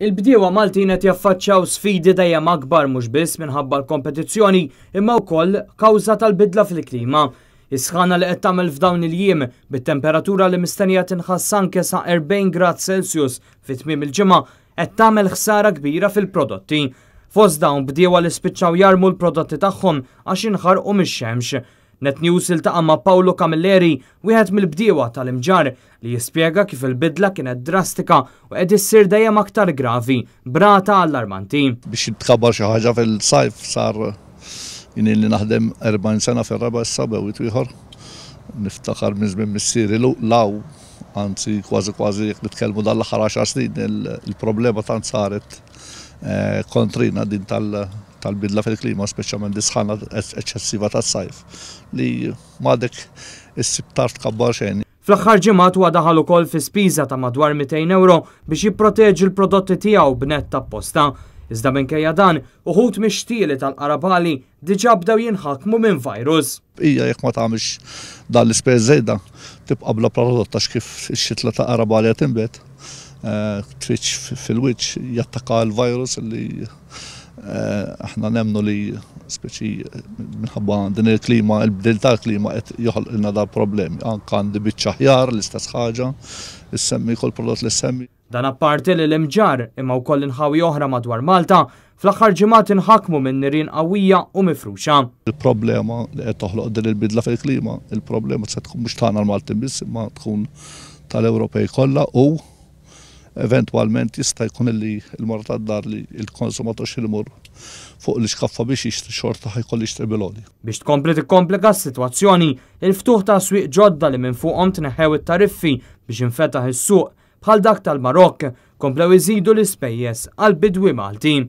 Il-bdiewa Maltin qed jaffaċċjaw sfidi dejjem akbar mhux biss minħabba l-kompetizzjoni imma wkoll kawża tal-bidla fil-klima. Is-sħana li qed tagħmel f'dawn il-jiem, bit-temperatura li mistennija tinħass anke sa 40 grad Celsius fi tmiem il-ġimgħa, qed tagħmel ħsara kbira fil-prodotti. Fost dawn bdiewa li spiċċaw jarmu l-prodotti tagħhom għax inħarqu mix-xemx. Net News iltaqa' ma' Paolo Camilleri, wieħed mill-bdiewa tal-Imġarr, li jispjega kif il-bidla kienet drastika u qed issir dejjem aktar gravi, b'rata allarmanti. Biex tkabbar xi ħaġa fil-sajf sar jien ilni naħdem 40 sena fir-raba' issa b'ewwit ieħor. Niftakar minn żmien missieri 'l hawn, anzi kważi kważi jekk nitkellmu dan l-aħħar għaxar snin, il-problema tant saret kontrina din tal-bidla fil-klima, speċjalment bis-sħana eċċessiva tas-sajf, li m'għadek issib tard tkabbar xejn. Fl-aħħar ġimgħat huwa daħal ukoll fi spiża ta' madwar 200 ewro biex jipproteġi l-prodotti tiegħu b'nett apposta. Iżda minkejja dan, uħud mix-xtieli tal-Qarabagħli diġà bdew jinħakmu minn virus. Hija jekk ma tagħmilx dan l-ispejjeż żejda tibqa' bla prodott għax kif ix-xitla ta' qarab għaliha tinbet, tfittx fil-wiċċ jattakkaha l-virus li aħna nemmnu li speċi minħabba din il-klima, il-bdil tal-klima qed joħolqilna dal-problemi. Anke għandi biċċa ħjar l-istess ħaġa, issemmi kull prodott li ssemmi. Dan apparti li l-Imġarr, imma wkoll inħawi oħra madwar Malta, fl-aħħar ġimgħat inħakmu minn nirien qawwija u mifruxa. Il-problema li qed toħloq din il-bidla fil-klima, il-problema se tkun mhux tagħna l-Maltin biss imma tkun tal-Ewropej kollha u eventwalment jista' jkun li l-mara tad-dar li l-konsumatur xi jmur fuq l-iskaffa biex jixtri xorta ħajkolli jixtri bil-oli. Biex tkompli tikkomplika s-sitwazzjoni, il-ftuħ ta' swieq ġodda li minn fuqhom tneħħew it-tariffi biex infetaħ is-suq bħal dak tal-Marokk, komplew iżidu l-ispejjeż għall-bidwi Maltin.